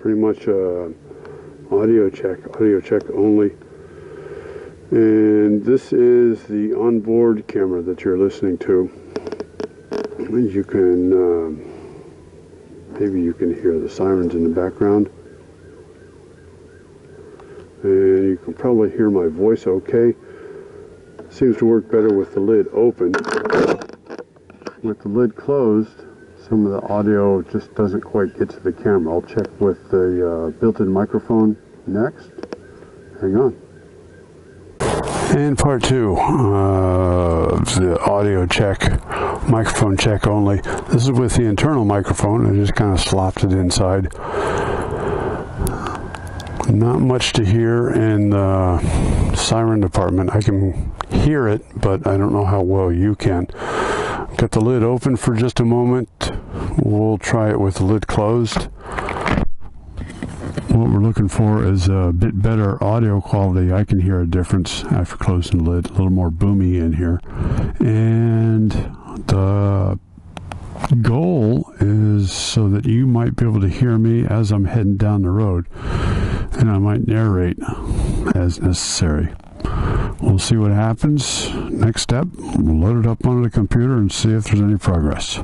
pretty much uh, audio check, audio check only. And this is the onboard camera that you're listening to. You can, uh, maybe you can hear the sirens in the background. And you can probably hear my voice okay. Seems to work better with the lid open. With the lid closed, some of the audio just doesn't quite get to the camera. I'll check with the uh, built-in microphone next. Hang on. And part two of the audio check, microphone check only. This is with the internal microphone. I just kind of slopped it inside. Not much to hear in the siren department. I can hear it, but I don't know how well you can. Got the lid open for just a moment. We'll try it with the lid closed. What we're looking for is a bit better audio quality. I can hear a difference after closing the lid, a little more boomy in here. And the goal is so that you might be able to hear me as I'm heading down the road and I might narrate as necessary. We'll see what happens. Next step, we'll load it up onto the computer and see if there's any progress.